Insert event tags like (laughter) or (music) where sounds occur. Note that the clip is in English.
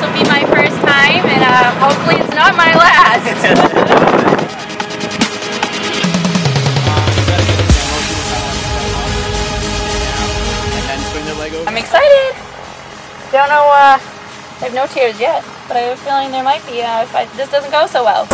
This will be my first time, and uh, hopefully it's not my last. (laughs) I'm excited. Don't know uh, I have no tears yet, but I have a feeling there might be uh, if I, this doesn't go so well.